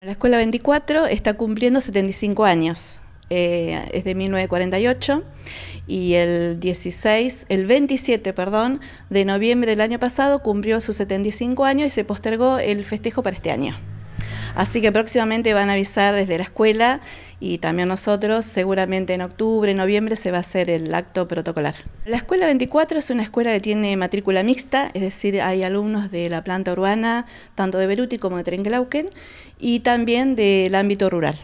La Escuela 24 está cumpliendo 75 años, eh, es de 1948 y el 16, el 27, perdón, de noviembre del año pasado cumplió sus 75 años y se postergó el festejo para este año. Así que próximamente van a avisar desde la escuela y también nosotros, seguramente en octubre, noviembre se va a hacer el acto protocolar. La Escuela 24 es una escuela que tiene matrícula mixta, es decir, hay alumnos de la planta urbana, tanto de Beruti como de Trenglauken, y también del ámbito rural.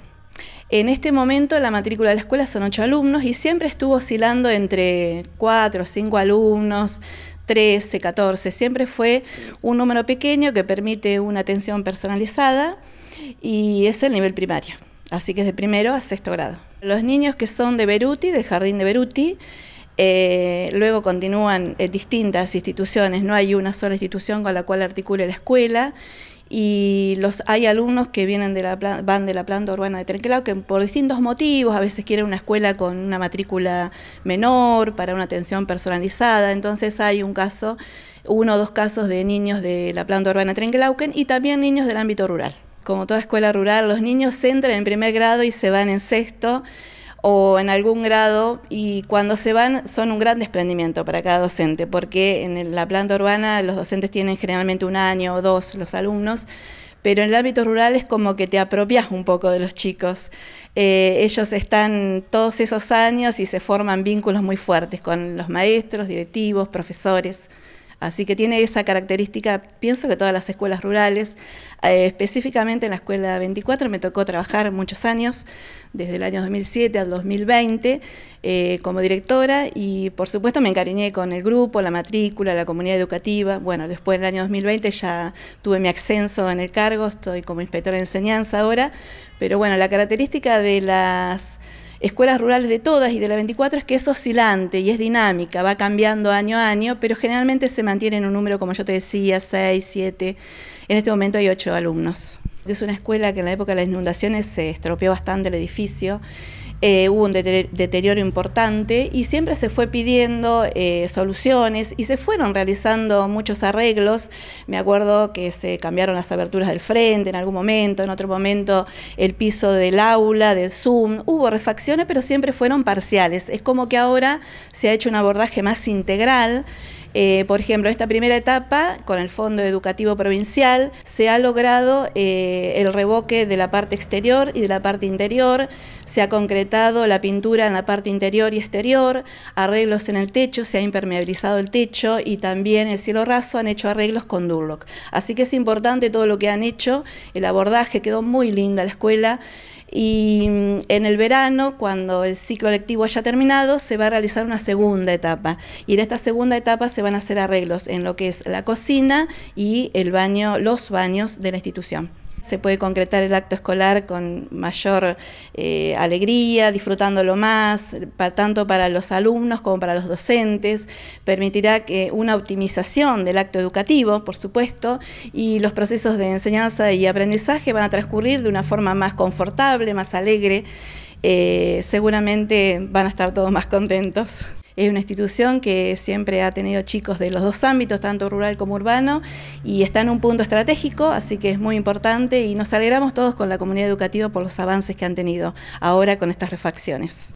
En este momento la matrícula de la escuela son ocho alumnos y siempre estuvo oscilando entre cuatro o cinco alumnos, 13, 14, siempre fue un número pequeño que permite una atención personalizada y es el nivel primario, así que es de primero a sexto grado. Los niños que son de Beruti, del jardín de Beruti, eh, luego continúan en distintas instituciones, no hay una sola institución con la cual articule la escuela y los hay alumnos que vienen de la van de la planta urbana de Trenquelao que por distintos motivos a veces quieren una escuela con una matrícula menor para una atención personalizada. Entonces hay un caso uno o dos casos de niños de la planta urbana Trenquelauquen y también niños del ámbito rural. Como toda escuela rural, los niños entran en primer grado y se van en sexto o en algún grado y cuando se van son un gran desprendimiento para cada docente, porque en la planta urbana los docentes tienen generalmente un año o dos los alumnos, pero en el ámbito rural es como que te apropias un poco de los chicos. Eh, ellos están todos esos años y se forman vínculos muy fuertes con los maestros, directivos, profesores. Así que tiene esa característica, pienso que todas las escuelas rurales, eh, específicamente en la escuela 24 me tocó trabajar muchos años, desde el año 2007 al 2020, eh, como directora y por supuesto me encariñé con el grupo, la matrícula, la comunidad educativa. Bueno, después del año 2020 ya tuve mi ascenso en el cargo, estoy como inspectora de enseñanza ahora, pero bueno, la característica de las escuelas rurales de todas y de la 24 es que es oscilante y es dinámica, va cambiando año a año, pero generalmente se mantiene en un número, como yo te decía, 6, 7, en este momento hay 8 alumnos. Es una escuela que en la época de las inundaciones se estropeó bastante el edificio eh, hubo un deterioro importante y siempre se fue pidiendo eh, soluciones y se fueron realizando muchos arreglos. Me acuerdo que se cambiaron las aberturas del frente en algún momento, en otro momento el piso del aula, del Zoom. Hubo refacciones, pero siempre fueron parciales. Es como que ahora se ha hecho un abordaje más integral. Eh, por ejemplo, esta primera etapa, con el Fondo Educativo Provincial, se ha logrado el revoque de la parte exterior y de la parte interior, se ha concretado la pintura en la parte interior y exterior, arreglos en el techo, se ha impermeabilizado el techo y también el cielo raso han hecho arreglos con Durlock. Así que es importante todo lo que han hecho, el abordaje quedó muy linda la escuela y mm, en el verano, cuando el ciclo lectivo haya terminado, se va a realizar una segunda etapa y en esta segunda etapa se van a hacer arreglos en lo que es la cocina y el baño, los baños de la institución. Se puede concretar el acto escolar con mayor eh, alegría, disfrutándolo más, tanto para los alumnos como para los docentes, permitirá que una optimización del acto educativo, por supuesto, y los procesos de enseñanza y aprendizaje van a transcurrir de una forma más confortable, más alegre, eh, seguramente van a estar todos más contentos. Es una institución que siempre ha tenido chicos de los dos ámbitos, tanto rural como urbano, y está en un punto estratégico, así que es muy importante y nos alegramos todos con la comunidad educativa por los avances que han tenido ahora con estas refacciones.